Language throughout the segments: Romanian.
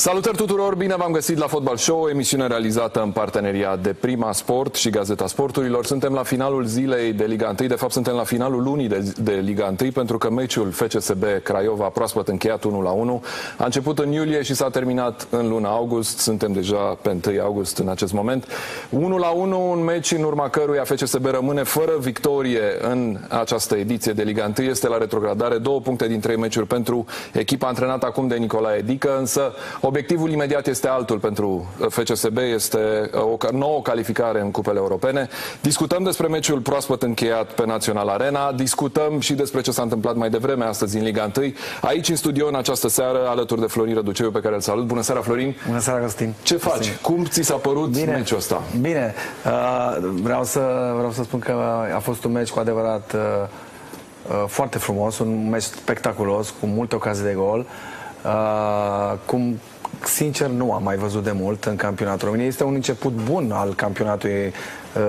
Salutări tuturor, bine v-am găsit la Fotbal Show, emisiune realizată în parteneria de Prima Sport și Gazeta Sporturilor. Suntem la finalul zilei de Liga 1, de fapt suntem la finalul lunii de, de Liga 1, pentru că meciul FCSB Craiova, proaspăt încheiat 1 la 1, a început în iulie și s-a terminat în luna august. Suntem deja pe 1 august în acest moment. 1 la 1, un meci în urma căruia FCSB rămâne fără victorie în această ediție de Liga 1. Este la retrogradare, două puncte din trei meciuri pentru echipa antrenată acum de Nicolae Dică, însă Obiectivul imediat este altul pentru uh, FCSB, este uh, o nouă calificare în cupele europene. Discutăm despre meciul proaspăt încheiat pe Național Arena, discutăm și despre ce s-a întâmplat mai devreme astăzi în Liga 1. Aici, în studio, în această seară, alături de Florin Răduceu, pe care îl salut. Bună seara, Florin! Bună seara, Costin! Ce faci? Costin. Cum ți s-a părut Bine. meciul ăsta? Bine! Uh, vreau, să, vreau să spun că a fost un meci cu adevărat uh, uh, foarte frumos, un meci spectaculos, cu multe ocazii de gol. Uh, cum sincer, nu am mai văzut de mult în campionatul României. Este un început bun al campionatului uh,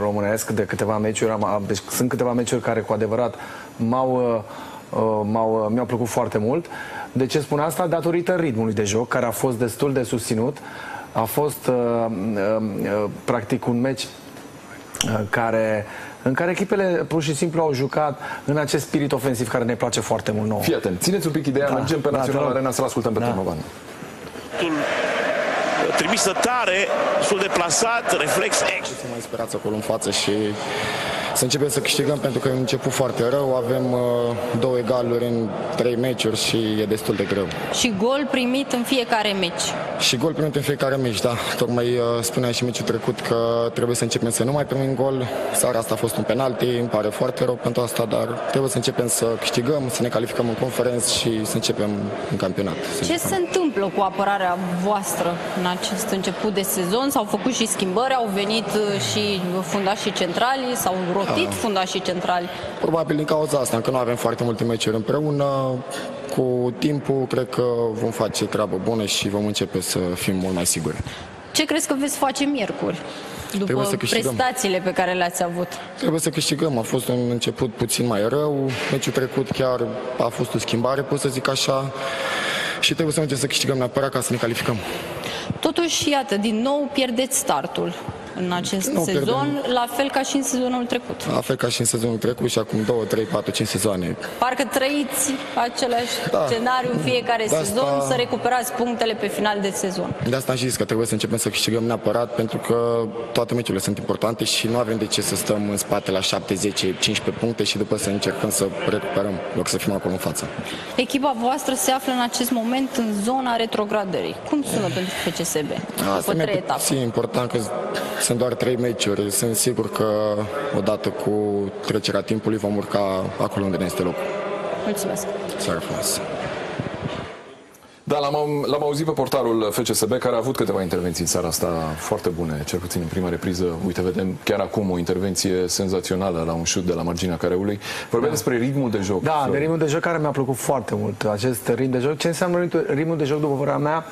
românesc de câteva meciuri. Am, deci sunt câteva meciuri care cu adevărat m-au, uh, uh m-au, uh, mi-au plăcut foarte mult. De ce spun asta? Datorită ritmului de joc, care a fost destul de susținut. A fost uh, uh, uh, practic un meci uh, care în care echipele pur și simplu au jucat în acest spirit ofensiv care ne place foarte mult nouă. Fii atent, țineți un pic ideea, da, mergem pe da, Național Arena să-l ascultăm pe da. Timovan trimisă tare, destul de plasat, reflex ex. Să mai sperați acolo în față și să începem să câștigăm pentru că am început foarte rău. Avem uh, două egaluri în trei meciuri și e destul de greu. Și gol primit în fiecare meci. Și gol primit în fiecare meci, da. Tocmai uh, spunea și meciul trecut că trebuie să începem să nu mai primim gol. Seara asta a fost un penalti, îmi pare foarte rău pentru asta, dar trebuie să începem să câștigăm, să ne calificăm în conferență și să începem în campionat. Ce se întâmplă cu apărarea voastră în acest început de sezon? S-au făcut și schimbări, au venit uh, și fundașii centrali, s-au rotit da. fundașii centrali? Probabil din cauza asta, încă nu avem foarte multe meciuri împreună. Cu timpul, cred că vom face treabă bună și vom începe să fim mult mai siguri. Ce crezi că veți face miercuri? După să prestațiile pe care le-ați avut. Trebuie să câștigăm. A fost un început puțin mai rău. Meciul trecut chiar a fost o schimbare, pot să zic așa. Și trebuie să mergem să câștigăm neapărat ca să ne calificăm. Totuși, iată, din nou pierdeți startul în acest nu sezon, pierdem. la fel ca și în sezonul trecut. La fel ca și în sezonul trecut și acum 2, 3, 4, 5 sezoane. Parcă trăiți același da. scenariu în fiecare de sezon, asta... să recuperați punctele pe final de sezon. De asta am zis că trebuie să începem să câștigăm neapărat, pentru că toate meciurile sunt importante și nu avem de ce să stăm în spate la 7, 10, 15 puncte și după să încercăm să recuperăm, loc să fim acolo în față. Echipa voastră se află în acest moment în zona retrogradării. Cum sună pentru FCSB? Asta după trei etape. E important că sunt doar trei meciuri. Sunt sigur că odată cu trecerea timpului vom urca acolo unde ne este locul. Mulțumesc! Seara frumoasă! Da, l-am, auzit pe portarul FCSB, care a avut câteva intervenții în seara asta foarte bune, cel puțin în prima repriză. Uite, vedem chiar acum o intervenție senzațională la un șut de la marginea careului. Vorbea da. despre ritmul de joc. Da, de ritmul de joc care mi-a plăcut foarte mult. Acest ritm de joc. Ce înseamnă ritmul de joc, după părerea mea?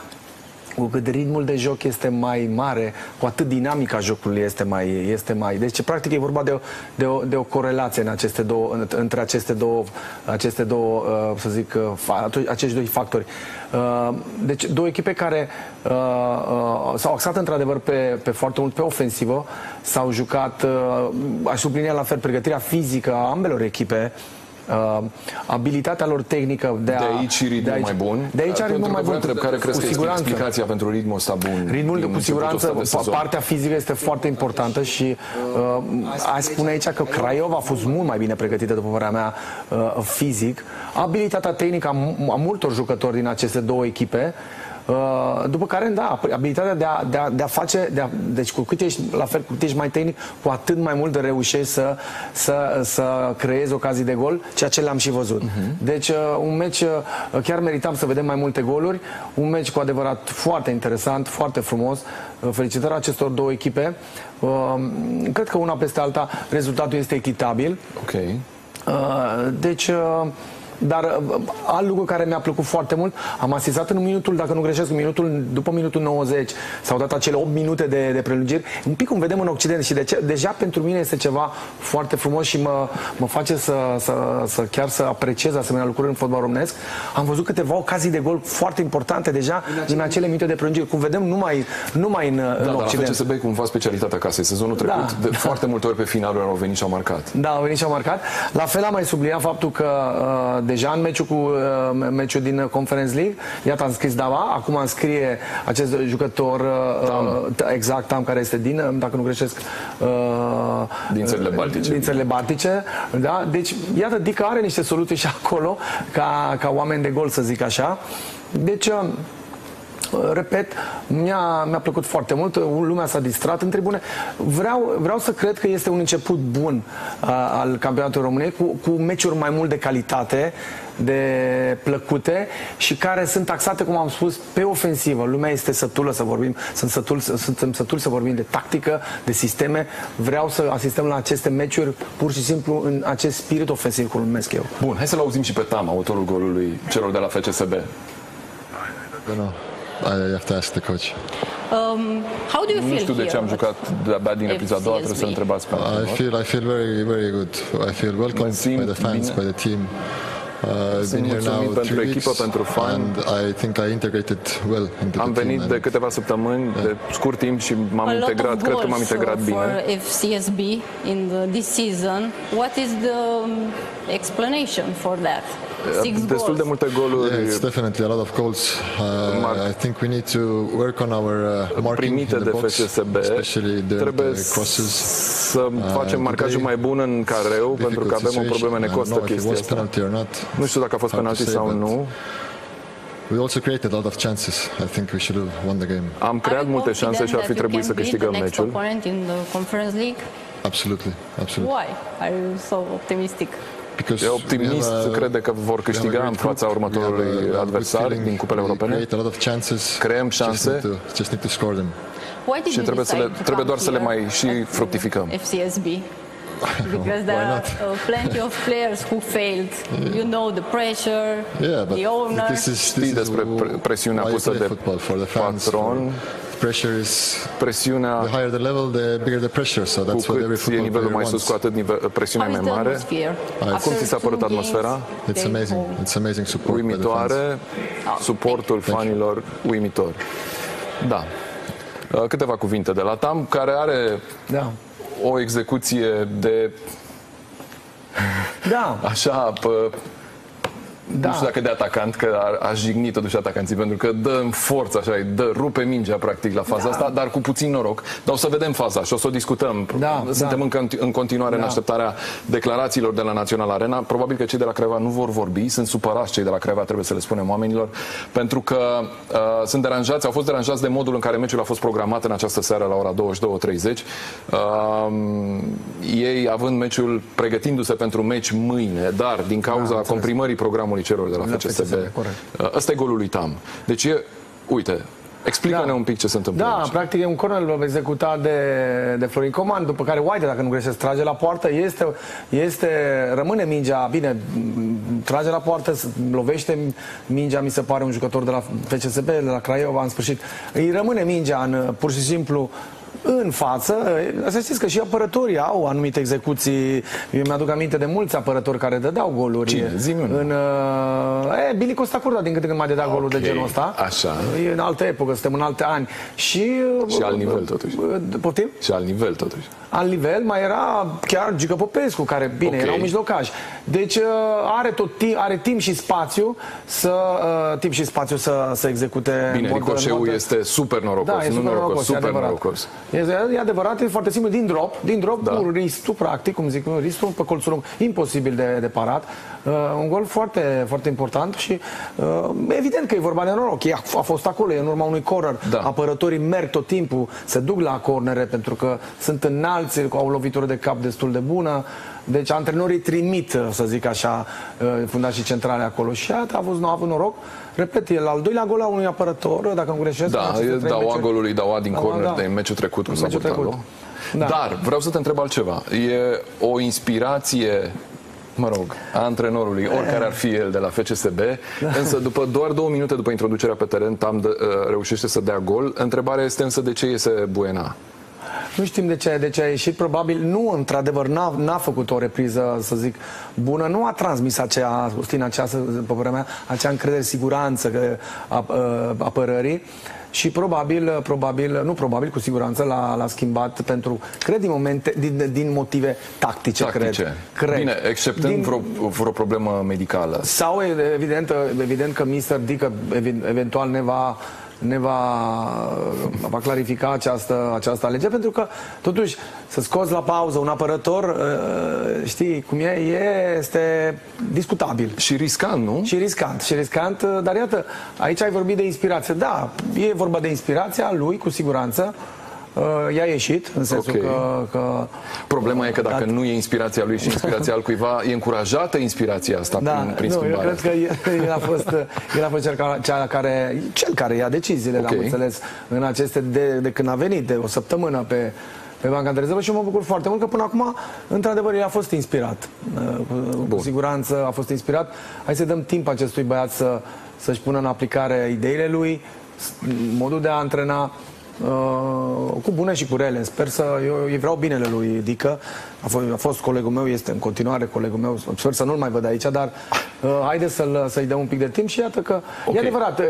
Cu cât ritmul de joc este mai mare, cu atât dinamica jocului este mai... Este mai deci, practic, e vorba de o, de o, de o corelație în aceste două, între aceste două, aceste două uh, să zic, uh, acești doi factori. Uh, deci, două echipe care s-au axat într-adevăr pe, pe foarte mult pe ofensivă, s-au jucat, aș sublinia la fel, pregătirea fizică a ambelor echipe, uh, abilitatea lor tehnică de a... De aici ritmul de aici, mai bun. De aici ritmul mai bun. Întreb, care crezi că siguranță. explicația pentru ritmul ăsta bun? Ritmul, cu siguranță, partea fizică este foarte importantă și uh, aș spune aici că Craiova a fost mult mai bine pregătită, după părerea mea, uh, fizic. Abilitatea tehnică a, a multor jucători din aceste două echipe Uh, după care, da, abilitatea de a, de a, de a face, de a, deci cu cât ești, la fel, cu cât ești mai tehnic, cu atât mai mult reușești să, să, să creezi ocazii de gol, ceea ce le-am și văzut. Uh-huh. Deci, uh, un meci, uh, chiar meritam să vedem mai multe goluri, un meci cu adevărat foarte interesant, foarte frumos. Felicitări acestor două echipe. Cred că una peste alta rezultatul este echitabil. Ok. Deci, dar uh, alt lucru care mi-a plăcut foarte mult, am asistat în minutul, dacă nu greșesc, în minutul, după minutul 90, s-au dat acele 8 minute de, de prelungiri, un pic cum vedem în Occident și de ce, deja pentru mine este ceva foarte frumos și mă, mă face să, să, să chiar să apreciez asemenea lucruri în fotbal românesc. Am văzut câteva ocazii de gol foarte importante deja în acele, în acele minute de prelungiri, cum vedem numai, numai în, Da, în dar la Occident. FCSB e cumva specialitatea casei. Sezonul trecut, Da. de foarte multe ori pe finaluri au venit și au marcat. Da, au venit și au marcat. La fel am mai subliniat faptul că uh, deja în meciul, cu, uh, meciul din Conference League, iată am scris Dava, acum îmi scrie acest jucător uh, Tam. uh, exact Tam, care este din, uh, dacă nu greșesc, uh, Din țările Baltice. Din țările Baltice, da? Deci, iată, Dica are niște soluții și acolo, ca, ca oameni de gol, să zic așa. Deci, uh, repet, mi-a, mi-a plăcut foarte mult, lumea s-a distrat în tribune. Vreau, vreau să cred că este un început bun uh, al campionatului României cu, cu meciuri mai mult de calitate, de plăcute și care sunt taxate, cum am spus, pe ofensivă. Lumea este sătulă să vorbim, sunt sătul, suntem sătuli să vorbim de tactică, de sisteme. Vreau să asistăm la aceste meciuri pur și simplu în acest spirit ofensiv, cum îl numesc eu. Bun, hai să-l auzim și pe Tam, autorul golului celor de la FCSB. don't know. I have to ask the coach. Um, how do you Nu feel știu de ce here am at jucat de-abia din epiza a doua, trebuie să FCSB? întrebați pe I antrenor. feel I feel very very good. I feel welcomed simt by the fans, bine. by the team. Uh, I've Sunt been here now mulțumit pentru three echipă, weeks, pentru fani. and I think I integrated well into Am the team. venit and de câteva săptămâni, de scurt timp și m-am A lot integrat, of cred că m-am goals, integrat uh, bine. For FCSB in the, this season, what is the um, explanation for that? Six Destul de goals. multe goluri Yeah, it's definitely a lot of goals. Marc- Uh, I think we need to work on our uh, marking primite in de the box, FCSB. especially the, Trebuie the crosses. să facem Uh, marcajul today, mai bun în careu, pentru că Difficult avem o situation. problemă, ne I don't costă know if it chestia was asta. penalty or not. Nu știu dacă a fost Hard to penalti say, sau but nu. We also created a lot of chances. I think we should have won the game. Am Are creat you multe șanse și ar fi confident trebuit să that you can câștigăm beat the next meciul. opponent in the Conference League? Absolutely, absolutely. Why are you so optimistic? Because E we optimist, have a- crede că vor we have a câștiga great în fața group. următorului We have a- a good adversar feeling. din cupele We europene. create a lot of chances. Creăm Just șanse. need to, just need to score them. Why did Și you trebuie să le- decide to trebuie come doar să le here mai și at, uh, fructificăm. FCSB. Because there Why are not? uh, plenty of players who failed. You know the pressure, Yeah, but the owner. this is Știi this is despre pre- presiunea why you pusă play de football for the fans. patron. for- Pressure is Presiunea the higher the level, the bigger the pressure. So cu that's what every cât e football nivelul player mai sus, wants. cu atât nivel, presiunea How e is mai the mare. atmosphere? Cum ți s-a After părut two atmosfera? games, It's staying amazing. home. It's amazing support by the fans. Uimitoare, suportul fanilor uimitor. Da. Uh, Câteva cuvinte de la Tam, care are Da. o execuție de Da, așa, pă, da. nu știu dacă de atacant, că a, a jignit totuși atacanții, pentru că dă în forță, așa, îi dă, rupe mingea practic la faza Da. asta, dar cu puțin noroc. Dar o să vedem faza și o să o discutăm. Da, Suntem da. în, conti- în continuare în Da. așteptarea declarațiilor de la Național Arena. Probabil că cei de la Craiova nu vor vorbi, sunt supărați cei de la Craiova, trebuie să le spunem oamenilor, pentru că uh, sunt deranjați, au fost deranjați de modul în care meciul a fost programat în această seară la ora 22.30. Uh, ei având meciul, pregătindu-se pentru meci mâine, dar din cauza înțeles. comprimării programului celor de la La FCSB, FCSB, corect. uh, ăsta e golul lui Tam. Deci e, uite, explică-ne Da. un pic ce se întâmplă Da, aici. practic e un corner executat de, de Florin Coman, după care White, dacă nu greșesc, trage la poartă, este, este, rămâne mingea, bine, m, trage la poartă, s- lovește mingea, mi se pare un jucător de la FCSB, de la Craiova, în sfârșit, îi rămâne mingea în, pur și simplu în față. Să știți că și apărătorii au anumite execuții. Eu mi-aduc aminte de mulți apărători care dădeau goluri. Cine? Zi-mi unul. În, uh, e, Billy Costa Curda, din câte când mai dădea golul de Ok, genul ăsta. așa. E în altă epocă, suntem în alte ani. Și, Și alt nivel, totuși. Poftim? Și al nivel, totuși. Al nivel mai era chiar Gică Popescu, care, bine, Ok. era un mijlocaș. Deci uh, are tot timp, are timp și spațiu să uh, timp și spațiu să, să execute Bine, în mod- ricoșeul în mod- este super norocos, da, e nu super norocos, e super adevărat. norocos. E, e adevărat, e foarte simplu, din drop, din drop, Da. da. pur ristul, practic, cum zic, ristul pe colțul lung, imposibil de, de parat. Uh, un gol foarte, foarte important și uh, evident că e vorba de noroc. E, a fost acolo, e în urma unui corner. Da. Apărătorii merg tot timpul, se duc la cornere pentru că sunt înalți, au o lovitură de cap destul de bună. Deci antrenorii trimit, să zic așa, uh, fundașii centrale acolo și iată, a avut, a avut noroc. Repet, el al doilea gol a unui apărător, dacă nu greșesc. în Da, aceste e trei Daua meciuri. golului Daua din Daua, corner da. de meciul trecut cu În meciul Saburtalo. trecut. Da. Dar vreau să te întreb altceva. E o inspirație mă rog, a antrenorului, oricare ar fi el de la FCSB, însă după doar două minute după introducerea pe teren, Tam de, uh, reușește să dea gol. Întrebarea este însă de ce iese Buena? Nu știm de ce, de ce a ieșit, probabil nu, într-adevăr, n-a, n-a făcut o repriză, să zic, bună, nu a transmis acea, Stin, acea, pe părerea mea, acea încredere, siguranță că, a, a, apărării și probabil, probabil, nu probabil, cu siguranță l-a, l-a schimbat pentru, cred, din, momente, din, din motive tactice, Tactice. cred. cred. Bine, exceptând Din- vreo, vreo problemă medicală. Sau, evident, evident că Mr. Dică eventual ne va ne va, va clarifica această, această alegere, pentru că, totuși, să scoți la pauză un apărător, uh, știi cum e, este discutabil. Și riscant, nu? Și riscant, și riscant, uh, dar iată, aici ai vorbit de inspirație. Da, e vorba de inspirația lui, cu siguranță. Uh, I-a ieșit, în sensul Ok. că, că... Problema e că dacă nu e inspirația lui și inspirația altcuiva, e încurajată inspirația asta Da, prin, prin nu, eu schimbarea cred că el, el a fost, el a fost cel, care, cel care, cel care ia deciziile, Ok. am înțeles, în aceste, de, de când a venit, de o săptămână pe, pe banca de rezervă și mă bucur foarte mult că până acum, într-adevăr, el a fost inspirat. Uh, Cu, cu siguranță a fost inspirat. Hai să dăm timp acestui băiat să, să-și pună în aplicare ideile lui, s- modul de a antrena, Uh, cu bune și cu rele. Sper să... Eu, eu vreau binele lui Dică. A fost, a fost colegul meu, este în continuare colegul meu. Sper să nu-l mai văd aici, dar uh, haide să-l, să-i dăm un pic de timp și iată că... Ok. E adevărat, uh,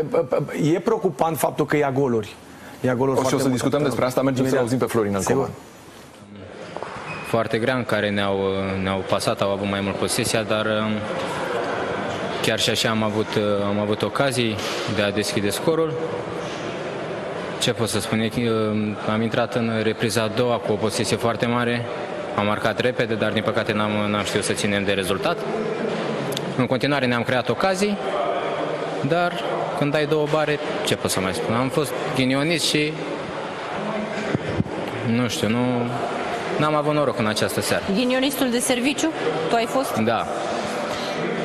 uh, e preocupant faptul că ia goluri. Ia goluri O și o foarte să multe. discutăm despre asta, mergem să Imediat. auzim pe Florin Sigur. Alcoman. foarte grea în care ne-au, ne-au pasat, au avut mai mult posesia, dar um, chiar și așa am avut, uh, am avut ocazii de a deschide scorul. Ce pot să spun? E că, um, Am intrat în repriza a doua cu o posesie foarte mare, am marcat repede, dar din păcate n-am, n-am știut să ținem de rezultat. În continuare ne-am creat ocazii, dar când ai două bare, ce pot să mai spun? Am fost ghinionist și nu știu, nu n-am avut noroc în această seară. Ghinionistul de serviciu, tu ai fost? Da,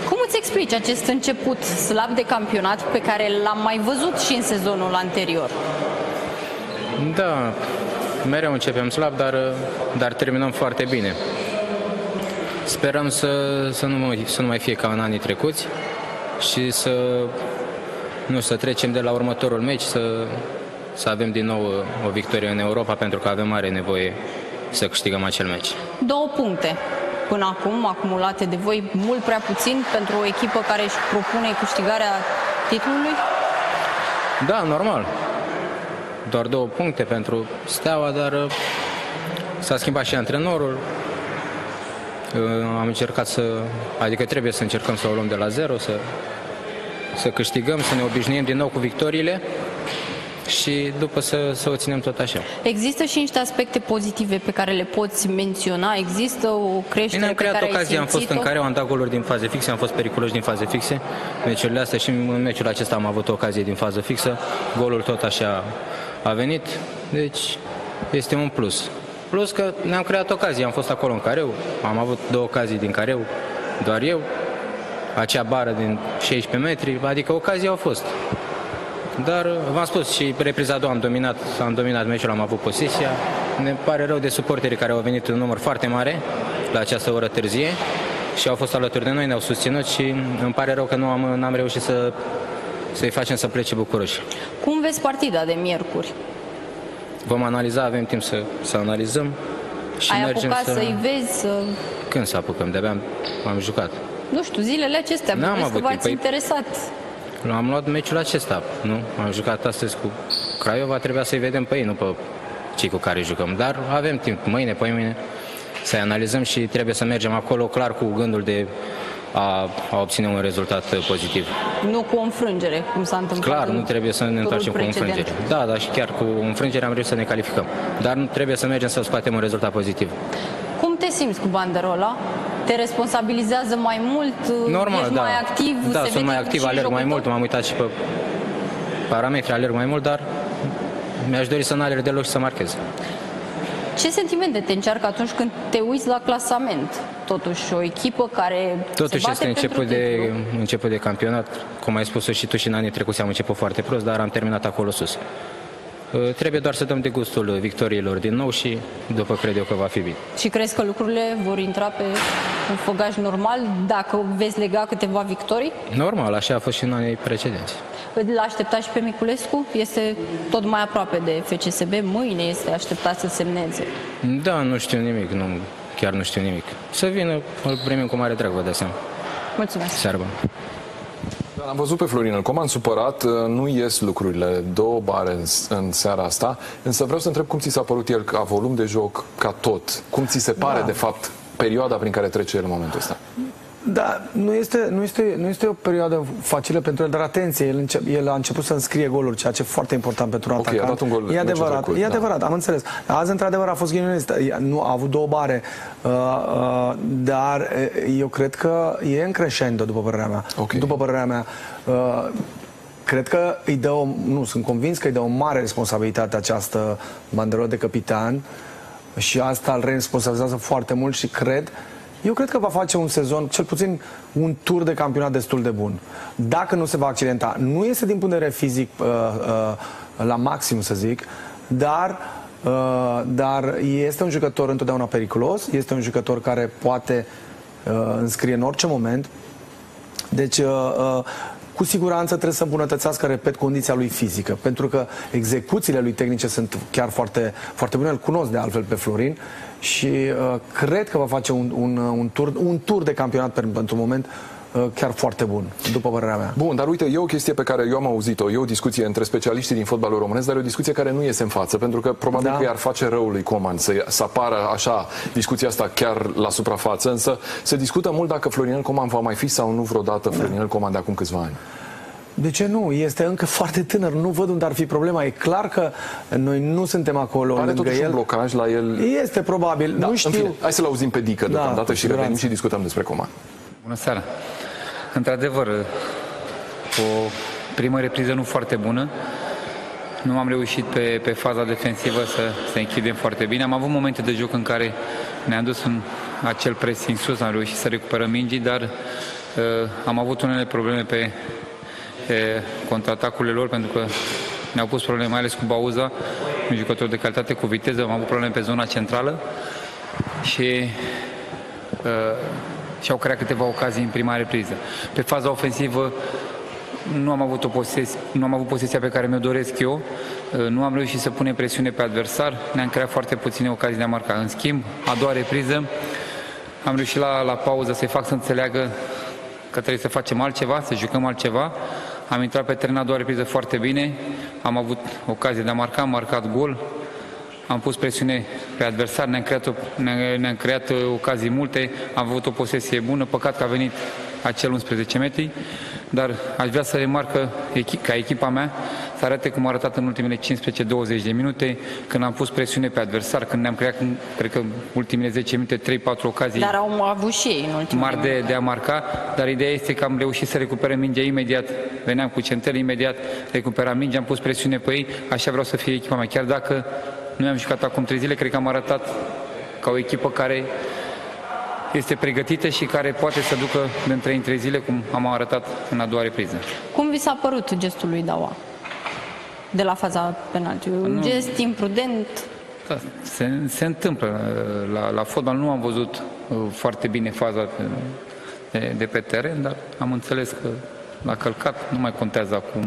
Cum îți explici acest început slab de campionat pe care l-am mai văzut și în sezonul anterior? Da, mereu începem slab, dar, dar terminăm foarte bine. Sperăm să, să, nu, mai, să nu mai fie ca în anii trecuți și să, nu, să trecem de la următorul meci, să, să avem din nou o victorie în Europa, pentru că avem mare nevoie să câștigăm acel meci. Două puncte până acum acumulate de voi, mult prea puțin pentru o echipă care își propune câștigarea titlului? Da, normal. Doar două puncte pentru Steaua, dar uh, s-a schimbat și antrenorul. Uh, Am încercat să, adică trebuie să încercăm să o luăm de la zero, să, să câștigăm, să ne obișnuim din nou cu victoriile și după să, să o ținem tot așa. Există și niște aspecte pozitive pe care le poți menționa? Există o creștere Bine, am pe creat care ai ocazia, am fost în simțit-o? care am dat goluri din faze fixe, am fost periculoși din faze fixe. Meciurile astea și în meciul acesta am avut o ocazie din fază fixă. Golul tot așa a venit, deci este un plus. Plus că ne-am creat ocazii, am fost acolo în careu, am avut două ocazii din careu, doar eu, acea bară din 16 metri, adică ocazii au fost. Dar v-am spus și repriza a doua am dominat, am dominat meciul, am avut posesia. Ne pare rău de suporterii care au venit în număr foarte mare la această oră târzie și au fost alături de noi, ne-au susținut și îmi pare rău că nu am, n-am reușit să, să-i facem să plece bucuroși. Cum vezi partida de miercuri? Vom analiza, avem timp să, să analizăm și ai mergem apucat să... să-i vezi, să... Când să apucăm? De-abia am, am jucat. Nu știu, zilele acestea, N-am bănuiesc că avut timp. v-ați Păi- interesat. Am luat meciul acesta, nu? Am jucat astăzi cu Craiova, trebuia să-i vedem pe ei, nu pe cei cu care jucăm. Dar avem timp, mâine, pe mâine, să analizăm și trebuie să mergem acolo clar cu gândul de a, a obține un rezultat pozitiv. Nu cu o înfrângere, cum s-a întâmplat Clar, în nu trebuie să ne turul întoarcem cu o precedent. înfrângere. Da, dar și chiar cu o înfrângere am reușit să ne calificăm. Dar nu trebuie să mergem să scoatem un rezultat pozitiv. Cum te simți cu banderola? Te responsabilizează mai mult? Normal, ești da. mai activ? Da, se sunt mai vede activ, și în alerg jocul mai tău? mult, m-am uitat și pe parametri, alerg mai mult, dar mi-aș dori să nu alerg deloc și să marchez. Ce sentimente te încearcă atunci când te uiți la clasament? Totuși, o echipă care se Totuși bate este pentru început de, titlu. început de campionat. Cum ai spus și tu și în anii trecuți am început foarte prost, dar am terminat acolo sus. Uh, Trebuie doar să dăm de gustul victoriilor din nou și după cred eu că va fi bine. Și crezi că lucrurile vor intra pe un făgaș normal dacă veți lega câteva victorii? Normal, așa a fost și în anii precedenți. Îl aștepta și pe Miculescu? Este tot mai aproape de FCSB. Mâine este așteptat să semneze. Da, nu știu nimic, nu, chiar nu știu nimic. Să vină, îl primim cu mare drag, vă dați seama. Mulțumesc. Seară bună. Dar Am văzut pe Florin Coman supărat, uh, nu ies lucrurile, două bare în, în seara asta, însă vreau să întreb cum ți s-a părut el ca volum de joc, ca tot. Cum ți se pare, Da. de fapt, perioada prin care trece el în momentul ăsta? Da, nu este, nu, este, nu este o perioadă facilă pentru el, dar atenție, el, înce- el a început să înscrie goluri, ceea ce e foarte important pentru un Ok, a atacant. dat un gol e meciul adevărat, trecut, e da. adevărat, am înțeles. Azi, într-adevăr, a fost ghinionist, nu a avut două bare, uh, uh, dar uh, eu cred că e în crescendo, după părerea mea. Ok. După părerea mea. Uh, Cred că îi dă o, nu, sunt convins că îi dă o mare responsabilitate această banderolă de capitan și asta îl responsabilizează foarte mult și cred eu cred că va face un sezon, cel puțin un tur de campionat destul de bun. Dacă nu se va accidenta, nu este din punct de vedere fizic uh, uh, la maxim, să zic, dar, uh, dar este un jucător întotdeauna periculos, este un jucător care poate uh, înscrie în orice moment, deci, uh, uh, cu siguranță trebuie să îmbunătățească, repet, condiția lui fizică, pentru că execuțiile lui tehnice sunt chiar foarte, foarte bune. Îl cunosc de altfel pe Florin și uh, cred că va face un, un, uh, un, tur, un tur de campionat pentru, pentru moment uh, chiar foarte bun, după părerea mea. Bun, dar uite, e o chestie pe care eu am auzit-o, e o discuție între specialiștii din fotbalul românesc, dar e o discuție care nu iese în față, pentru că probabil Da. că i-ar face rău lui Coman să, să apară așa discuția asta chiar la suprafață, însă se discută mult dacă Florinel Coman va mai fi sau nu vreodată Florinel Coman de acum câțiva ani. De ce nu? Este încă foarte tânăr, nu văd unde ar fi problema. E clar că noi nu suntem acolo Are lângă totuși un el. blocaj la el. Este probabil, Da, nu în știu. fine, hai să-l auzim pe Dică Da, deocamdată cu și revenim siguranță. și discutăm despre Coman. Bună seara! Într-adevăr, o primă repriză nu foarte bună. Nu am reușit pe, pe faza defensivă să, să închidem foarte bine. Am avut momente de joc în care ne-am dus în acel pressing sus, am reușit să recuperăm mingii, dar uh, am avut unele probleme pe uh, contraatacurile lor, pentru că ne-au pus probleme, mai ales cu Bauza, un jucător de calitate cu viteză, am avut probleme pe zona centrală și uh, și-au creat câteva ocazii în prima repriză. Pe faza ofensivă nu am avut, o posesie, nu am avut posesia pe care mi-o doresc eu, Uh, nu am reușit să punem presiune pe adversar, ne-am creat foarte puține ocazii de a marca. În schimb, a doua repriză, am reușit la, la pauză să-i fac să înțeleagă că trebuie să facem altceva, să jucăm altceva. Am intrat pe teren a doua repriză foarte bine, am avut ocazie de a marca, am marcat gol, am pus presiune pe adversar, ne-am creat, o- ne-am, ne-am creat uh, ocazii multe, am avut o posesie bună, păcat că a venit acel 11 metri, dar aș vrea să remarcă echi- ca echipa mea să arate cum a arătat în ultimele 15-20 de minute, când am pus presiune pe adversar, când ne-am creat, în, cred că, ultimele 10 minute, 3-4 ocazii Dar au avut și ei în ultimul mari de, de a marca, dar ideea este că am reușit să recuperăm mingea imediat. Veneam cu centele imediat, recuperam mingea, am pus presiune pe ei, așa vreau să fie echipa mea. Chiar dacă nu am jucat acum trei zile, cred că am arătat ca o echipă care este pregătită și care poate să ducă în 3 în 3 zile, cum am arătat în a doua repriză. Cum vi s-a părut gestul lui Daua? De la faza penalti. Un Nu. gest imprudent. Da, se, se întâmplă. La, la fotbal nu am văzut uh, foarte bine faza de, de pe teren, dar am înțeles că l-a călcat, nu mai contează acum.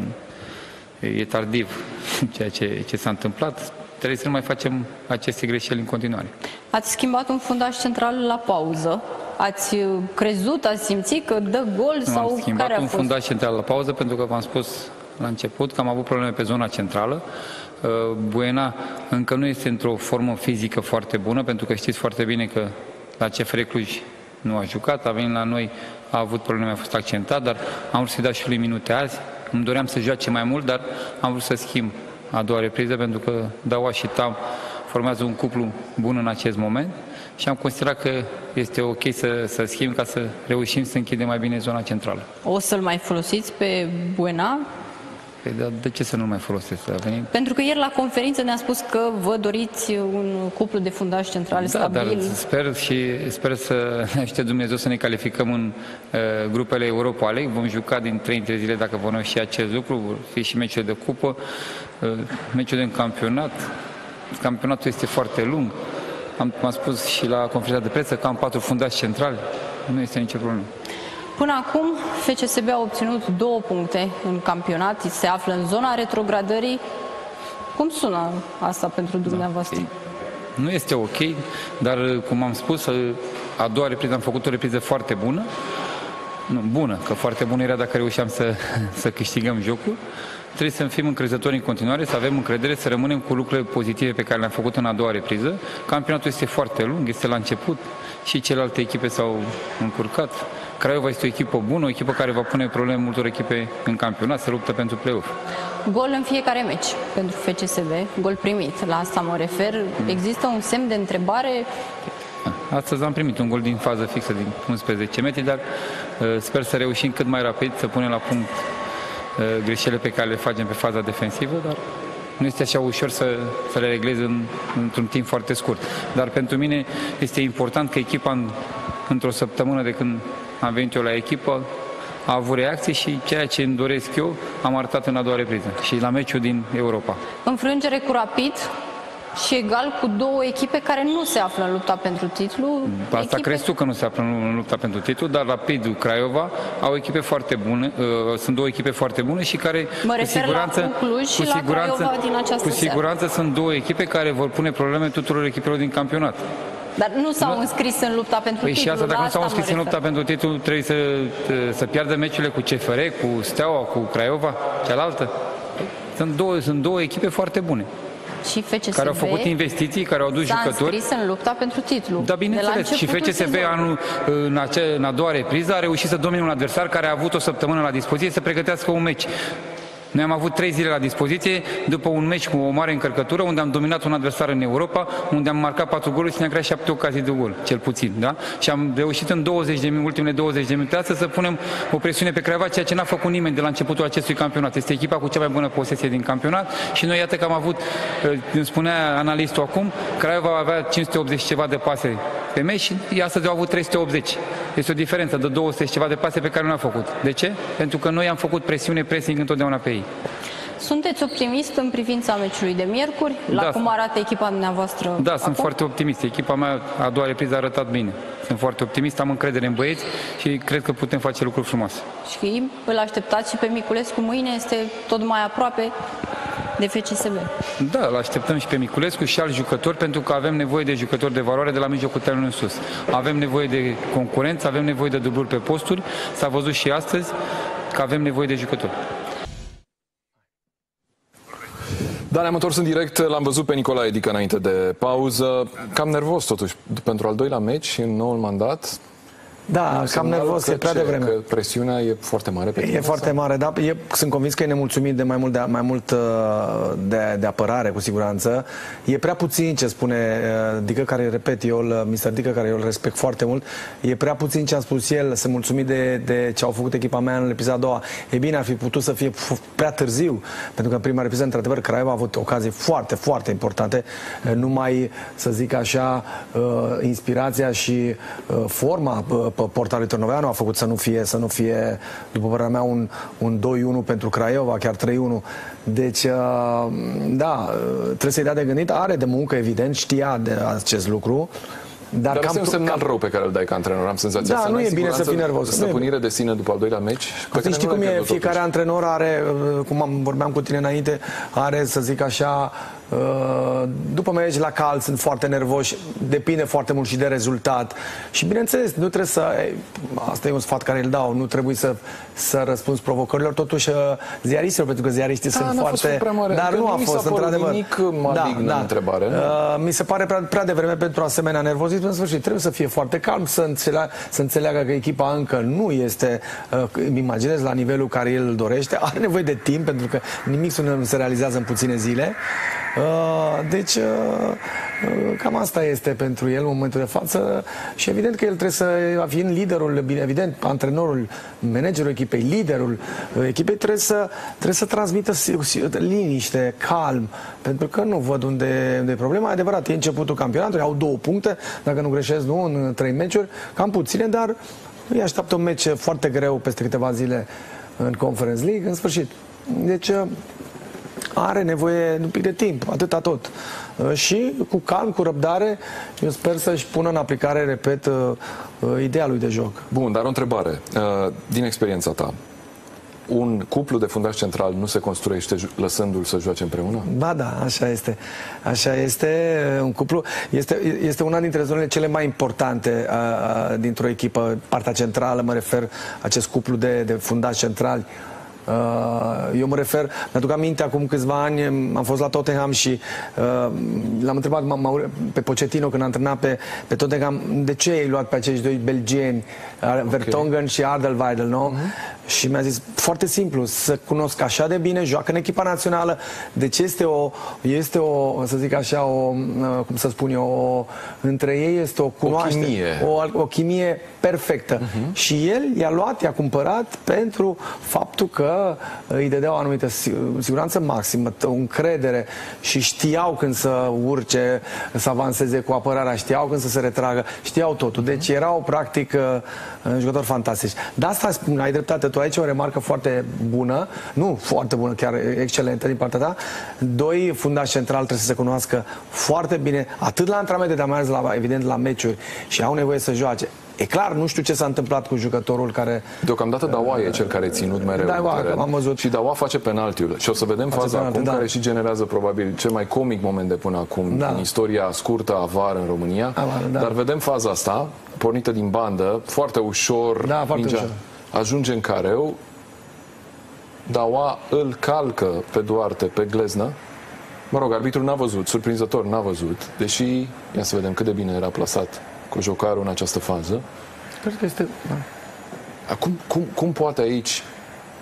E tardiv ceea ce, ce s-a întâmplat. Trebuie să nu mai facem aceste greșeli în continuare. Ați schimbat un fundaș central la pauză. Ați uh, crezut, ați simțit că dă gol Nu sau am schimbat care a un fost? fundaș central la pauză pentru că v-am spus la început că am avut probleme pe zona centrală. Uh, Buena încă nu este într-o formă fizică foarte bună pentru că știți foarte bine că la CFR Cluj nu a jucat, a venit la noi, a avut probleme, a fost accentat, dar am vrut să-i dau și lui minute azi. Îmi doream să joace mai mult, dar am vrut să schimb a doua repriză pentru că Daua și Tam formează un cuplu bun în acest moment și am considerat că este ok să, să schimb ca să reușim să închidem mai bine zona centrală. O să-l mai folosiți pe Buena? Păi, dar de ce să nu mai folosesc? A venit... Pentru că ieri la conferință ne-a spus că vă doriți un cuplu de fundași centrale Da, stabil. dar sper și sper să ne ajute Dumnezeu să ne calificăm în uh, grupele Europa League. Vom juca din 3 în 3 zile dacă vom și acest lucru, vor fi și meciuri de cupă, uh, meciuri de campionat. Campionatul este foarte lung. Am, am spus și la conferința de presă că am patru fundași centrali. Nu este nicio problemă. Până acum, FCSB a obținut două puncte în campionat, se află în zona retrogradării. Cum sună asta pentru dumneavoastră? Nu este ok, dar cum am spus, a doua repriză am făcut o repriză foarte bună. Nu, bună, că foarte bună era dacă reușeam să, să câștigăm jocul. Trebuie să fim încrezători în continuare, să avem încredere, să rămânem cu lucrurile pozitive pe care le-am făcut în a doua repriză. Campionatul este foarte lung, este la început și celelalte echipe s-au încurcat. Craiova este o echipă bună, o echipă care va pune probleme multor echipe în campionat, să luptă pentru play-off. Gol în fiecare meci pentru FCSB, gol primit, la asta mă refer. Există un semn de întrebare Astăzi am primit un gol din fază fixă din 11 metri, dar uh, sper să reușim cât mai rapid să punem la punct uh, greșelile pe care le facem pe faza defensivă, dar nu este așa ușor să, să le reglez în, într-un timp foarte scurt. Dar pentru mine este important că echipa în, într-o săptămână de când am venit eu la echipă a avut reacții și ceea ce îmi doresc eu am arătat în a doua repriză și la meciul din Europa. înfrângere cu rapid și egal cu două echipe care nu se află în lupta pentru titlu. Asta echipe... crezi tu că nu se află în lupta pentru titlu, dar Rapid Craiova au echipe foarte bune, uh, sunt două echipe foarte bune și care Mă cu refer la siguranță, Cluj și cu la siguranță, Craiova din această cu siguranță sunt două echipe care vor pune probleme tuturor echipelor din campionat. Dar nu s-au înscris în lupta pentru Păi titlu. și asta, dacă la nu s-au mă înscris în refer. lupta pentru titlu, trebuie să, să piardă meciurile cu CFR, cu Steaua, cu Craiova, cealaltă. Sunt două, sunt două echipe foarte bune, Și FCSB care au făcut investiții, care au adus s-a jucători. înscris în lupta pentru titlu. Da, De bineînțeles. la Și începutul FCSB sezonului. anul, în, acea, în a doua repriză a reușit să domine un adversar care a avut o săptămână la dispoziție să pregătească un meci. Noi am avut trei zile la dispoziție după un meci cu o mare încărcătură unde am dominat un adversar în Europa, unde am marcat patru goluri și ne-am creat șapte ocazii de gol, cel puțin. Da? Și am reușit în 20 de minute, ultimele 20 de minute astăzi să punem o presiune pe Craiova, ceea ce n-a făcut nimeni de la începutul acestui campionat. Este echipa cu cea mai bună posesie din campionat și noi iată că am avut, eh, îmi spunea analistul acum, Craiova avea 580 ceva de pase pe meci și astăzi au avut 380. Este o diferență de 200 și ceva de pase pe care nu a făcut. De ce? Pentru că noi am făcut presiune, pressing întotdeauna pe ei. Sunteți optimist în privința meciului de miercuri? La Da. cum arată echipa dumneavoastră Da, acum? sunt foarte optimist. Echipa mea a doua repriză a arătat bine. Sunt foarte optimist, am încredere în băieți și cred că putem face lucruri frumoase. Și îl așteptați și pe Miculescu mâine, este tot mai aproape de FCSB. Da, îl așteptăm și pe Miculescu și alți jucători pentru că avem nevoie de jucători de valoare de la mijlocul terenului în sus. Avem nevoie de concurență, avem nevoie de dubluri pe posturi. S-a văzut și astăzi că avem nevoie de jucători. Da, ne-am întors în direct, l-am văzut pe Nicolae Edică înainte de pauză. Cam nervos totuși pentru al doilea meci în noul mandat. Da, Un cam semnal nervos, că e prea ce? devreme. Că presiunea e foarte mare pe E tine, foarte sau? mare, dar e, sunt convins că e nemulțumit de mai mult de, mai mult uh, de, de apărare, cu siguranță. E prea puțin ce spune uh, Dică, care, repet, eu, îl- Mr. Dică, care eu îl respect foarte mult, e prea puțin ce a spus el, sunt mulțumit de, de ce au făcut echipa mea în epizoda a doua. E bine, ar fi putut să fie f- prea târziu, pentru că în prima repriză, într-adevăr, Craiova a avut ocazii foarte, foarte importante, uh, numai, să zic așa, uh, inspirația și uh, forma uh, pe portarului Târnoveanu a făcut să nu fie, să nu fie după părerea mea, un, un 2-1 pentru Craiova, chiar 3-1. Deci, uh, da, uh, trebuie să-i dea de gândit. Are de muncă, evident, știa de acest lucru. Dar, Dar cam, este un semnal cam, rău pe care îl dai ca antrenor, am senzația. Da, Să nu n-ai e bine să siguranță, fii nervos. Nu e Stăpânire de sine după al doilea meci. pe Păi care știi nu cum l-ai e, pierdut fiecare totuși. antrenor are, uh, cum am, vorbeam cu tine înainte, are, să zic așa, uh, după meci la cal, sunt foarte nervoși, depinde foarte mult și de rezultat. Și bineînțeles, nu trebuie să, ei, asta e un sfat care îl dau, nu trebuie să, să răspunzi provocărilor, totuși uh, ziaristilor, pentru că ziariștii Da, sunt n-a fost foarte... prea mare. Dar Adică nu nu a mi s-a fost, părut într-adevăr. nimic malign în întrebare, nu? Uh, mi se pare prea, prea devreme pentru asemenea nervozism. În sfârșit, trebuie să fie foarte calm, să înțeleagă, să înțeleagă că echipa încă nu este, uh, îmi imaginez, la nivelul care el îl dorește. Are nevoie de timp, pentru că nimic nu se realizează în puține zile. Uh, deci, uh, uh, cam asta este pentru el în momentul de față și evident că el trebuie să, fiind liderul, bine, evident, antrenorul, managerul echipei, liderul uh, echipei, trebuie să, trebuie să transmită si- si- liniște, calm, pentru că nu văd unde, unde e problema. Adevărat, e începutul campionatului, au două puncte, dacă nu greșesc, nu, în trei meciuri, cam puține, dar îi așteaptă un meci foarte greu peste câteva zile în Conference League, în sfârșit. Deci, uh, are nevoie de un pic de timp, atâta tot. Uh, Și cu calm, cu răbdare, eu sper să-și pună în aplicare, repet, uh, uh, ideea lui de joc. Bun, dar o întrebare. Uh, Din experiența ta, un cuplu de fundaș central nu se construiește ju- lăsându-l să joace împreună? Ba da, așa este. Așa este. uh, Un cuplu este, este una dintre zonele cele mai importante a, a, dintr-o echipă, partea centrală, mă refer acest cuplu de, de fundași centrali. Uh, Eu mă refer, mi-aduc aminte, acum câțiva ani am fost la Tottenham și uh, l-am întrebat m- m- pe Pochettino când a antrenat pe, pe Tottenham de ce ai luat pe acești doi belgieni, okay. Vertonghen și Ardelweidel, nu? Uh-huh. Și mi-a zis, foarte simplu, să cunosc așa de bine, joacă în echipa națională, deci este o, este o să zic așa, o, uh, cum să spun eu, o, între ei este o cunoaștere, chimie. o, o chimie perfectă. Uh-huh. Și el i-a luat, i-a cumpărat pentru faptul că îi dădea o anumită si- siguranță maximă, o încredere și știau când să urce, să avanseze cu apărarea, știau când să se retragă, știau totul. Deci erau practic uh, jucători fantastici. De asta spun, ai dreptate tu aici, o remarcă foarte bună, nu foarte bună, chiar excelentă din partea ta. Doi fundași central trebuie să se cunoască foarte bine, atât la antrenamente, dar mai ales la, evident la meciuri și au nevoie să joace. E clar, nu știu ce s-a întâmplat cu jucătorul care Deocamdată Daua e cel care e ținut mereu Daua, în teren. am văzut. Și Daua face penaltiul. Și o să vedem Face faza penalti, acum, da. care și generează probabil cel mai comic moment de până acum Da. în istoria scurtă a VAR în România. A VAR, da. Dar vedem faza asta, pornită din bandă, foarte ușor. Da, foarte mingea ușor. Ajunge în careu. Daua îl calcă pe Duarte, pe gleznă. Mă rog, arbitrul n-a văzut, surprinzător n-a văzut, deși, ia să vedem cât de bine era plasat cu jocarul în această fază. Cred că este... Da. Acum, cum, cum poate aici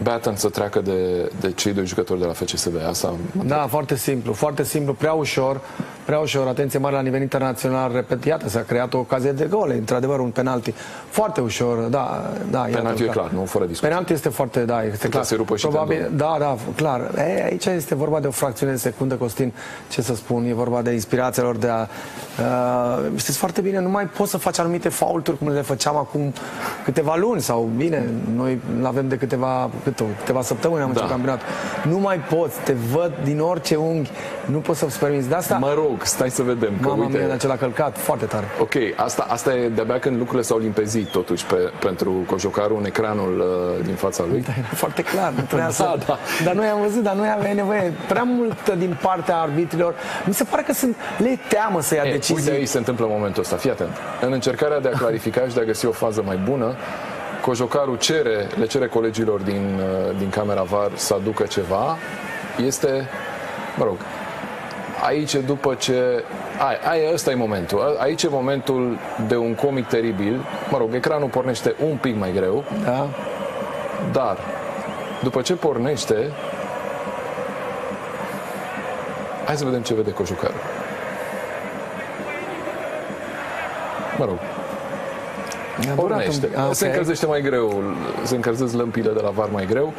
Batten să treacă de, de cei doi jucători de la FCSB? Asta mă Da, foarte simplu, foarte simplu, prea ușor, prea ușor, atenție mare la nivel internațional, repet, iată, s-a creat o ocazie de gol, într-adevăr un penalti, foarte ușor, da, da. iată, Penaltiul e clar, nu? Fără discuție. Penalti este foarte, da, este clar. să rupă și Probabil, tendonul. da, da, clar. E, aici este vorba de o fracțiune de secundă, Costin, ce să spun, e vorba de inspirația lor de a... Uh, știți foarte bine, nu mai poți să faci anumite faulturi cum le făceam acum câteva luni sau, bine, noi nu avem de câteva, câte, câteva săptămâni am Da. început campionat. Nu mai poți, te văd din orice unghi, nu poți să-ți permiți. De asta, Mă rog, stai să vedem. Că, mama uite, mea, dar ce l-a călcat, foarte tare. Ok, asta, asta e de-abia când lucrurile s-au limpezit totuși pe, pentru cojocarul în ecranul uh, din fața lui. Da, era foarte clar, nu trebuia Da, să... da. Dar noi am văzut, dar noi aveam nevoie prea mult din partea arbitrilor. Mi se pare că sunt, le e teamă să ia E, decizii. uite aici se întâmplă momentul ăsta, fii atent. În încercarea de a clarifica și de a găsi o fază mai bună, cojocarul cere, le cere colegilor din, uh, din camera VAR să aducă ceva. Este, mă rog, aici e după ce... Ai, ai, ăsta e momentul. A- Aici e momentul de un comic teribil. Mă rog, ecranul pornește un pic mai greu, Da? dar după ce pornește, hai să vedem ce vede cojucarul. Mă rog, Mi-a durat pornește. un pic. Ah, Se ok. încălzește mai greu, se încălzesc lămpile de la var mai greu.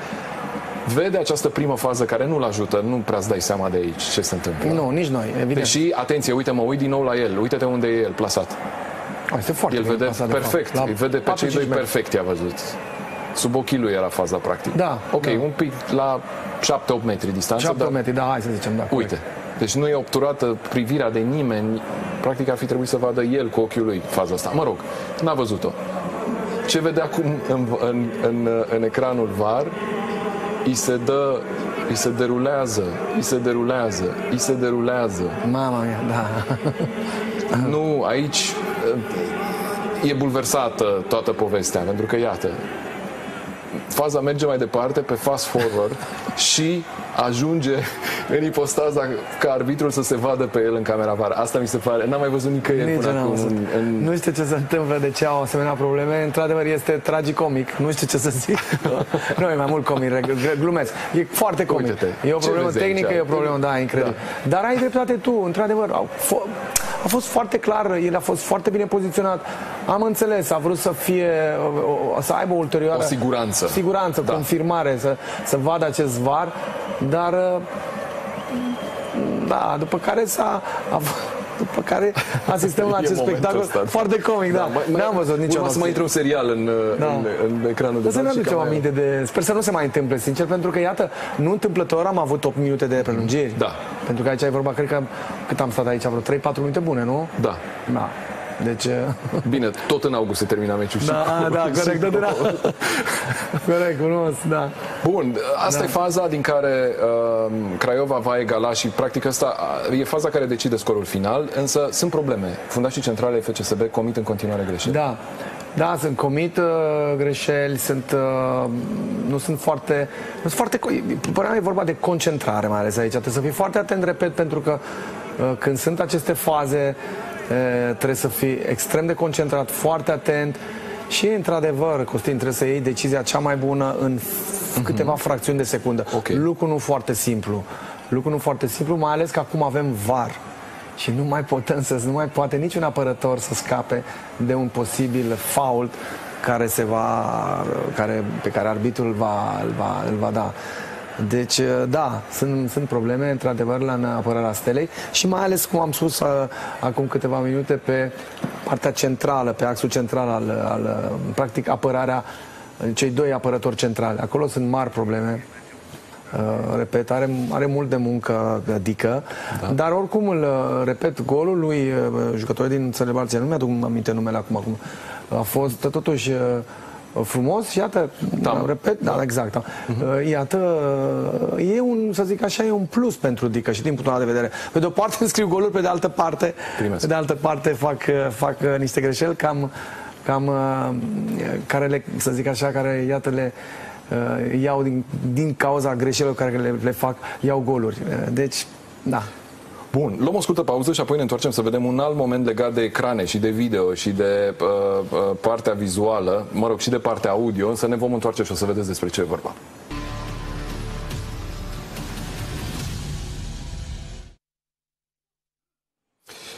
Vede această primă fază care nu-l ajută, nu prea îți dai seama de aici ce se întâmplă. Nu, nici noi, evident. Deși, atenție, uite, mă uit din nou la el, uite-te unde e el plasat. Ah, este foarte El bine vede plasat, de perfect, fapt. La îi vede pe 4-5 cei doi metri. perfect, i-a văzut. Sub ochii lui era faza, practic. Da, Ok, da. un pic la 7-8 metri distanță, 7 dar metri, da, hai să zicem, da. corect. uite. Deci nu e obturată privirea de nimeni, practic ar fi trebuit să vadă el cu ochiul lui faza asta. Mă rog, n-a văzut-o. Ce vede acum în, în, în, în ecranul VAR, îi se dă, îi se derulează, îi se derulează, îi se derulează. Mama mea, da. Nu, aici e bulversată toată povestea, pentru că, iată, faza merge mai departe pe fast forward și ajunge în ipostaza ca arbitrul să se vadă pe el în camera vară. Asta mi se pare, n-am mai văzut nicăieri Nici până eu n-am acum. văzut. În, în... Nu știu ce se întâmplă, de ce au asemenea probleme. Într-adevăr, este tragicomic. Nu știu ce să zic. nu, e mai mult comic, re- glumesc. E foarte comic. Uite-te, E o ce problemă vezi aici? tehnică, e o problemă, da, incredibil. Dar ai dreptate tu, într-adevăr. Au fo- a fost foarte clar, el a fost foarte bine poziționat. Am înțeles, a vrut să fie, o- o- să aibă ulterioară O siguranță. siguranță, Da. confirmare, să, să vadă acest var, dar da, după care s-a a, după care asistăm la E acest momentul spectacol ăsta. foarte comic, da. mai- mai- N-am văzut urma niciodată. să mai intre un serial în, Da. în, în ecranul de Să ne bani și aducem camera. aminte de... Sper să nu se mai întâmple, sincer, pentru că, iată, nu întâmplător am avut 8 minute de prelungiri. Da. Pentru că aici e vorba, cred că, cât am stat aici, vreo 3-4 minute bune, nu? Da. Da. Deci... Bine, tot în august se termina meciul. și Da, cu- da, și corect, da, cu- da. corect, cunosc, da. Bun, asta Da. e faza din care uh, Craiova va egala și practic asta uh, e faza care decide scorul final, însă sunt probleme. Fundașii centrale FCSB comit în continuare greșeli. Da. Da, sunt comit uh, greșeli, sunt, uh, nu sunt foarte, nu sunt foarte, co- părerea mea e vorba de concentrare mai ales aici, trebuie să fii foarte atent, repet, pentru că uh, când sunt aceste faze, uh, trebuie să fii extrem de concentrat, foarte atent și, într-adevăr, Costin, trebuie să iei decizia cea mai bună în f- câteva fracțiuni de secundă. Ok. Lucru nu foarte simplu. Lucru nu foarte simplu, mai ales că acum avem VAR. Și nu mai putem să, nu mai poate niciun apărător să scape de un posibil fault care se va, care, pe care arbitrul îl va, îl va, îl va da. Deci, da, sunt, sunt probleme, într-adevăr, la în apărarea stelei și mai ales, cum am spus a, acum câteva minute, pe partea centrală, pe axul central al, al practic, apărarea, cei doi apărători centrali. Acolo sunt mari probleme. Uh, repet, are, are mult de muncă Dică, da. dar oricum, îl, uh, repet, golul lui uh, jucătorul din țările Balția, nu mi-aduc aminte numele acum, acum, a fost totuși uh, frumos și iată, da. repet, da, exact, da. Uh-huh. iată, uh, e un, să zic așa, e un plus pentru Dică și din punctul ăla de vedere. Pe de o parte îmi scriu goluri, pe de altă parte, Primesc. pe de altă parte fac, uh, fac uh, niște greșeli cam, cam uh, care le, să zic așa, care, iată, le uh, iau din, din cauza greșelilor care le, le fac, iau goluri. Uh, Deci, da. Bun, luăm o scurtă pauză și apoi ne întoarcem să vedem un alt moment legat de ecrane și de video și de uh, uh, partea vizuală, mă rog, și de partea audio, însă ne vom întoarce și o să vedeți despre ce e vorba.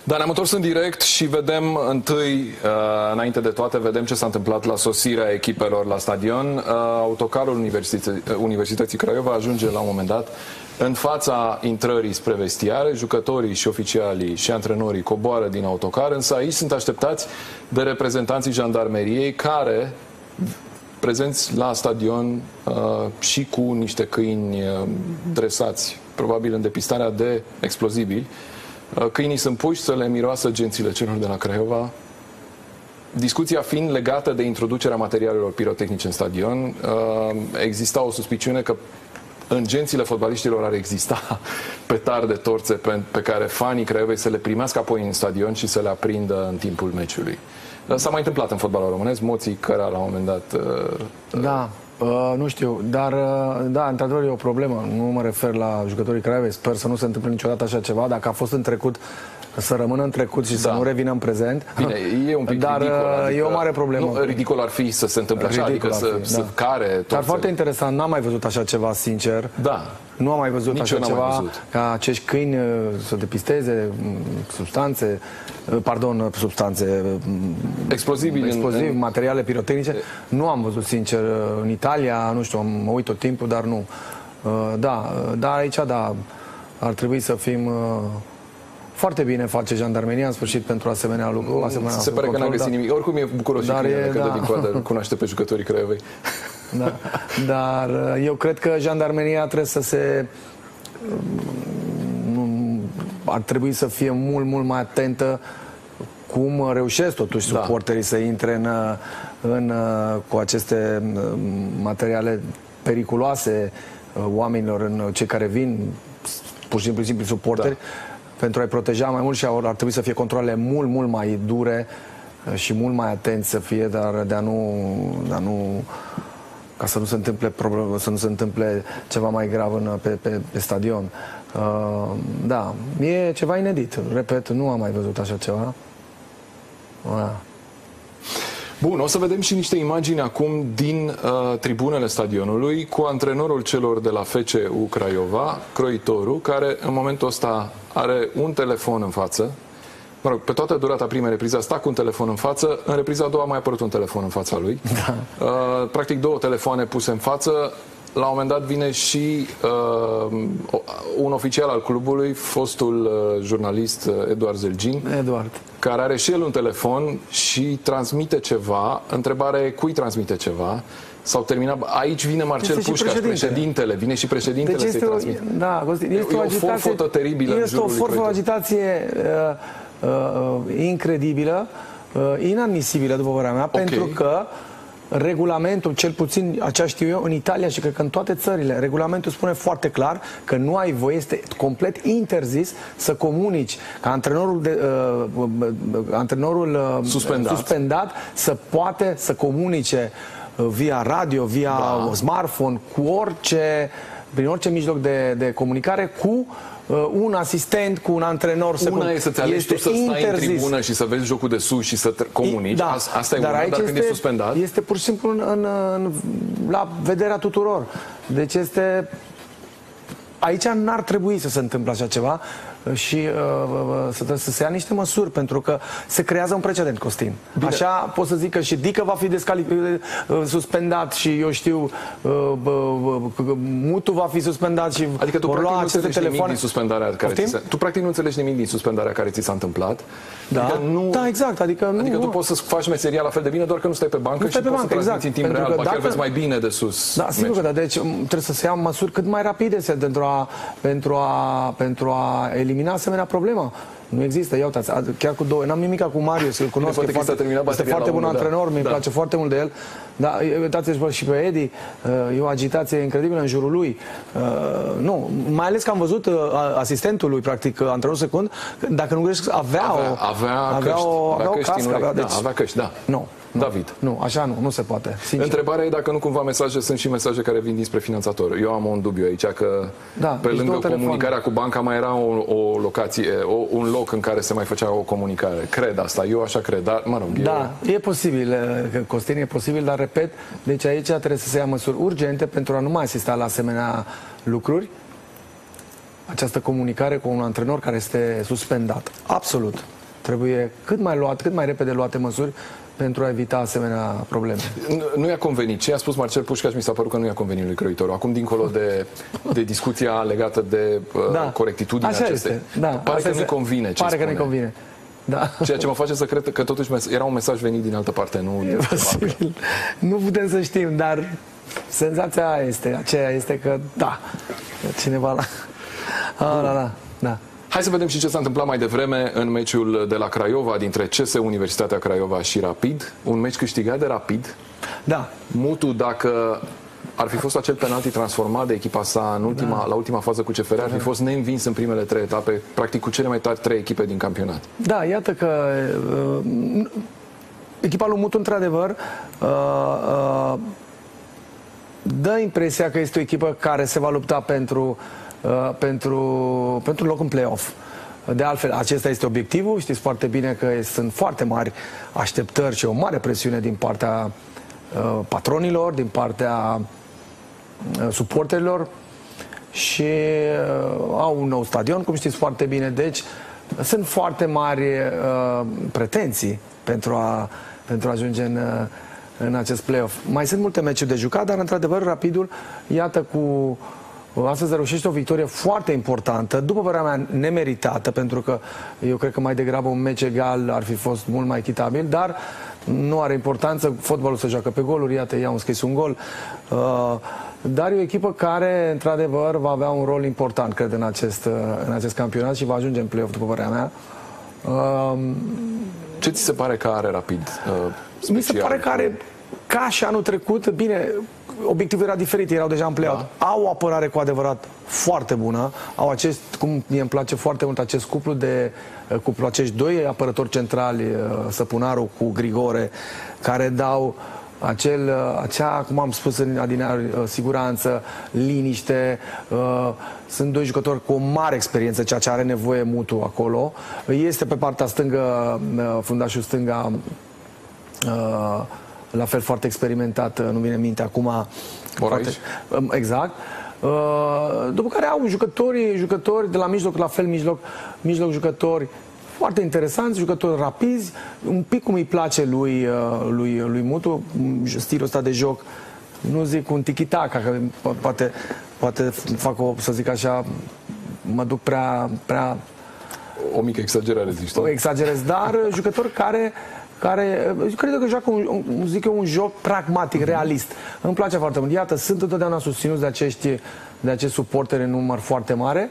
Da, ne-am întors în direct și vedem întâi, uh, înainte de toate, vedem ce s-a întâmplat la sosirea echipelor la stadion. Uh, autocarul Universității, Universității Craiova ajunge la un moment dat în fața intrării spre vestiare. Jucătorii și oficialii și antrenorii coboară din autocar, însă aici sunt așteptați de reprezentanții jandarmeriei care prezenți la stadion uh, și cu niște câini uh, dresați, probabil în depistarea de explozibili. Uh, câinii sunt puși să le miroasă gențile celor de la Craiova. Discuția fiind legată de introducerea materialelor pirotehnice în stadion, uh, exista o suspiciune că în gențile fotbaliștilor ar exista petar de torțe pe, pe care fanii Craiovei să le primească apoi în stadion și să le aprindă în timpul meciului. S-a mai întâmplat în fotbalul românesc, moții care la un moment dat uh, Da, uh, nu știu, dar uh, da, într-adevăr e o problemă. Nu mă refer la jucătorii Craiovei, sper să nu se întâmple niciodată așa ceva. Dacă a fost în trecut, să rămână în trecut și să Da. nu revină în prezent. Bine, e un pic Dar ridicol. uh, Adică, e o mare problemă. Nu, ridicol ar fi să se întâmple așa, Ridicol adică ar să, fi, să da. care Dar torțele. foarte interesant, n-am mai văzut așa ceva, sincer. Da. Nu am mai văzut Nici așa eu n-am mai ceva, văzut. ca acești câini uh, să depisteze mm, substanțe, uh, pardon, uh, substanțe, mm, Explozibili în- explozivi, în- materiale pirotehnice. Nu am văzut, sincer, uh, în Italia, nu știu, mă uit tot timpul, dar nu. Uh, Da, uh, dar aici, da, ar trebui să fim uh, foarte bine face jandarmenia în sfârșit pentru asemenea lucru. Asemenea Se pare că n-a control, găsit da. nimic. Oricum e bucuros și Dar câinele e, că dă da. din coadă, îl cunoaște pe jucătorii Craiovei. Da. Dar uh, eu cred că jandarmeria trebuie să se nu, ar trebui să fie mult, mult mai atentă cum reușesc totuși Da. suporterii să intre în, în, cu aceste uh, materiale periculoase uh, oamenilor, în cei care vin, pur și simplu suporteri, Da. Pentru a-i proteja mai mult și ar, ar trebui să fie controle mult, mult mai dure uh, și mult mai atenți să fie, dar de a nu, de a nu ca să nu se întâmple probleme, să nu se întâmple ceva mai grav în, pe, pe, pe stadion. Uh, da, e ceva inedit. Repet, nu am mai văzut așa ceva. Uh. Bun, o să vedem și niște imagini acum din uh, tribunele stadionului cu antrenorul celor de la FCU Craiova, Croitoru, care în momentul ăsta are un telefon în față. Mă rog, pe toată durata primei reprize a stat cu un telefon în față, în repriza a doua a mai apărut un telefon în fața lui. Da. Uh, practic două telefoane puse în față, la un moment dat vine și uh, un oficial al clubului, fostul uh, jurnalist uh, Eduard Zelgin, Eduard. care are și el un telefon și transmite ceva. Întrebare cui transmite ceva? S-au terminat. Aici vine Marcel Este și Pușcaș, președintele. președintele. Vine și președintele Deci să-i este o, transmite. da, Costin, este E o o agitație, forfotă teribilă în este o jurul lui forfă, o Crăciun. agitație uh, uh, incredibilă, uh, inadmisibilă, după părerea mea, pentru că regulamentul, cel puțin așa știu eu, în Italia și cred că în toate țările, regulamentul spune foarte clar că nu ai voie, este complet interzis să comunici ca antrenorul, de, uh, uh, uh, antrenorul uh, Suspendat. suspendat să poate să comunice uh, via radio, via Da. smartphone, cu orice, prin orice mijloc de, de comunicare, cu uh, un asistent, cu un antrenor. să Una com- e să-ți alegi tu să stai în tribună și să vezi jocul de sus și să te comunici. Da, As- Asta e dar una, aici dar este, când e suspendat... Este pur și simplu în, în, în, la vederea tuturor. Deci este... Aici n-ar trebui să se întâmple așa ceva și uh, uh, să, trebuie să se ia niște măsuri, pentru că se creează un precedent, Costin. Bine. Așa pot să zic că și Dică va fi descalificat, suspendat și eu știu, uh, uh, uh, Mutu va fi suspendat și Adică tu vor practic lua nu aceste înțelegi nimic telefoane. din suspendarea care ți Poftim? se... Tu practic nu înțelegi nimic din suspendarea care ți s-a întâmplat. Da. Adică nu... Da, exact. Adică, nu, Adică tu nu. poți să faci meseria la fel de bine, doar că nu stai pe bancă Nu și stai pe poți bancă, să exact. transmiți în timp Pentru real, că ba chiar dacă- vezi mai bine de sus. Da, sigur că da. Deci m, trebuie să se ia măsuri cât mai rapide se- pentru a, pentru a, pentru a elimina asemenea problemă. Nu există, ia uitați, a- chiar cu două, n-am nimic cu Marius, îl cunosc, poate e că i s-a foarte, terminat este bateria foarte la bun unul, da. antrenor, mi-e Da. place foarte mult de el. Da, uitați-vă și pe Edi, uh, e o agitație incredibilă în jurul lui. Uh, Nu, mai ales că am văzut uh, asistentul lui, practic, uh, antrenorul secund, dacă nu greșesc, avea, Avea, o, avea, căști, o, avea avea o căști în cască, urechi. avea, Da, avea căști, da. Nu, nu, David. Nu, așa nu, nu se poate, sincer. Întrebarea e dacă nu cumva mesaje sunt și mesaje care vin dinspre finanțator. Eu am un dubiu aici că Da, pe deci lângă două telefoane. comunicarea cu banca mai era o, o locație, o, un loc în care se mai făcea o comunicare. Cred asta, eu așa cred, dar mă rog, Da, e posibil, că Costin, e posibil, dar repet, deci aici trebuie să se ia măsuri urgente pentru a nu mai asista la asemenea lucruri. Această comunicare cu un antrenor care este suspendat. Absolut. Trebuie cât mai luat, cât mai repede luate măsuri pentru a evita asemenea probleme. Nu- Nu i-a convenit. Ce a spus Marcel Pușcaș mi s-a părut că nu i-a convenit lui Croitoru. Acum, dincolo de, de discuția legată de uh, Da. corectitudinea Așa acestei. este. Da. Pare Asta că nu-i este- convine ce Pare că spune. nu-i convine. Da. Ceea ce mă face să cred că totuși mes- era un mesaj venit din altă parte, nu din posibil. Nu putem să știm, dar senzația aia este, aceea este că, da, cineva la... Ah, da, da, da. Hai să vedem și ce s-a întâmplat mai devreme în meciul de la Craiova, dintre CS Universitatea Craiova și Rapid. Un meci câștigat de Rapid. Da, Mutu, dacă ar fi fost acel penalti transformat de echipa sa în ultima, Da. la ultima fază cu CFR, ar fi fost neînvins în primele trei etape, practic cu cele mai tari trei echipe din campionat. Da, iată că uh, echipa lui Mutu, într-adevăr, uh, uh, dă impresia că este o echipă care se va lupta pentru, uh, pentru, pentru loc în play-off. De altfel, acesta este obiectivul. Știți foarte bine că sunt foarte mari așteptări și o mare presiune din partea uh, patronilor, din partea uh, suporterilor și uh, au un nou stadion, cum știți foarte bine, deci sunt foarte mari uh, pretenții pentru a, pentru a ajunge în, uh, în acest play-off. Mai sunt multe meciuri de jucat, dar într-adevăr Rapidul, iată cu Astăzi reușește o victorie foarte importantă, după părerea mea nemeritată, pentru că eu cred că mai degrabă un meci egal ar fi fost mult mai echitabil, dar nu are importanță, fotbalul se joacă pe goluri, iată, i-au înscris un gol. Uh, dar e o echipă care, într-adevăr, va avea un rol important, cred, în acest, uh, în acest campionat și va ajunge în play-off, după părerea mea. Uh, Ce ți se pare că are Rapid uh, special? mi se pare că are, ca și anul trecut, bine, obiectivul era diferit, erau deja în play da. Au o apărare cu adevărat foarte bună, au acest, cum mie îmi place foarte mult acest cuplu de cuplu, acești doi apărători centrali, uh, Săpunaru cu Grigore, care dau acel, uh, acea, cum am spus în adineauri, uh, siguranță, liniște. uh, Sunt doi jucători cu o mare experiență, ceea ce are nevoie Mutu acolo. Este pe partea stângă, uh, fundașul stânga, uh, la fel foarte experimentat, uh, nu vine în minte acum. Foarte, um, exact. Uh, După care au jucători, jucători de la mijloc, la fel mijloc, mijloc jucători foarte interesanți, jucători rapizi, un pic cum îi place lui, uh, lui, lui Mutu, m, stilul ăsta de joc, nu zic un tiki-taka, că po- poate, poate fac o, să zic așa, mă duc prea, prea O mică exagerare, zici tu? exagerez, dar uh, jucători care care uh, cred că joacă un, un, zic eu, un joc pragmatic, realist. Îmi place foarte mult. Iată, sunt întotdeauna susținuți de acești, de acești suporteri în număr foarte mare.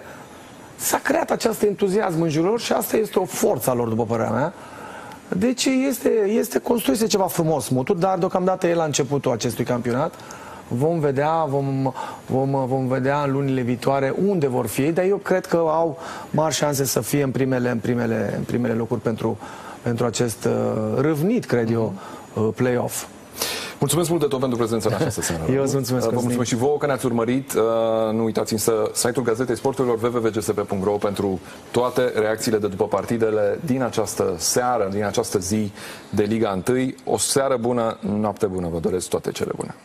S-a creat acest entuziasm în jurul lor și asta este o forță a lor, după părerea mea. Deci este, este construit ceva frumos mutul, dar deocamdată e la începutul acestui campionat. Vom vedea, vom, vom, vom vedea în lunile viitoare unde vor fi, dar eu cred că au mari șanse să fie în primele, în primele, în primele locuri pentru, pentru acest uh, râvnit, cred eu, uh, play-off. Mulțumesc mult de tot pentru prezența în această seară. Eu îți mulțumesc, Vă Cosmin. mulțumesc și vouă că ne-ați urmărit. Uh, Nu uitați însă site-ul Gazetei Sporturilor www.gsp.ro pentru toate reacțiile de după partidele din această seară, din această zi de Liga 1. O seară bună, noapte bună, vă doresc toate cele bune.